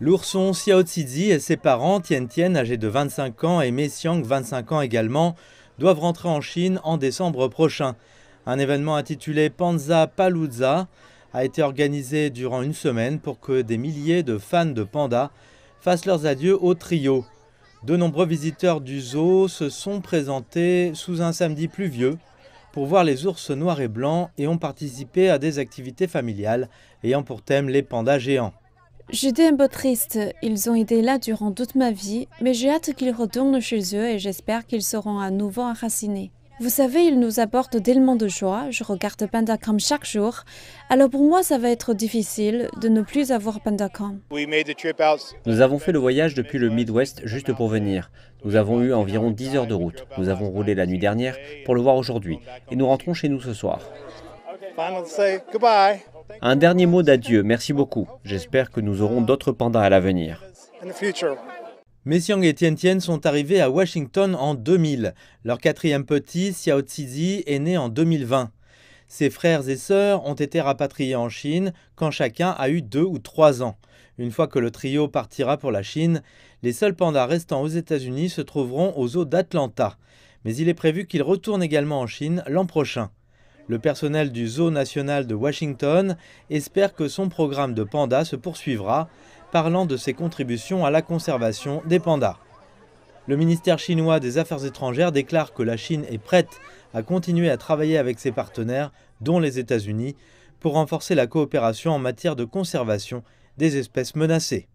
L'ourson Xiao Zizi et ses parents Tian Tian, âgés de 25 ans, et Mei Xiang, 25 ans également, doivent rentrer en Chine en décembre prochain. Un événement intitulé Panza Palooza a été organisé durant une semaine pour que des milliers de fans de pandas fassent leurs adieux au trio. De nombreux visiteurs du zoo se sont présentés sous un samedi pluvieux pour voir les ours noirs et blancs et ont participé à des activités familiales ayant pour thème les pandas géants. J'étais un peu triste. Ils ont été là durant toute ma vie, mais j'ai hâte qu'ils retournent chez eux et j'espère qu'ils seront à nouveau enracinés. Vous savez, ils nous apportent tellement de joie. Je regarde Pandacom chaque jour. Alors pour moi, ça va être difficile de ne plus avoir Pandacom. Nous avons fait le voyage depuis le Midwest juste pour venir. Nous avons eu environ 10 heures de route. Nous avons roulé la nuit dernière pour le voir aujourd'hui. Et nous rentrons chez nous ce soir. Un dernier mot d'adieu, merci beaucoup. J'espère que nous aurons d'autres pandas à l'avenir. Messiang et Tien Tien sont arrivés à Washington en 2000. Leur quatrième petit, Xiao Zizi, est né en 2020. Ses frères et sœurs ont été rapatriés en Chine quand chacun a eu deux ou trois ans. Une fois que le trio partira pour la Chine, les seuls pandas restants aux États-Unis se trouveront aux eaux d'Atlanta. Mais il est prévu qu'ils retournent également en Chine l'an prochain. Le personnel du Zoo national de Washington espère que son programme de pandas se poursuivra, parlant de ses contributions à la conservation des pandas. Le ministère chinois des Affaires étrangères déclare que la Chine est prête à continuer à travailler avec ses partenaires, dont les États-Unis, pour renforcer la coopération en matière de conservation des espèces menacées.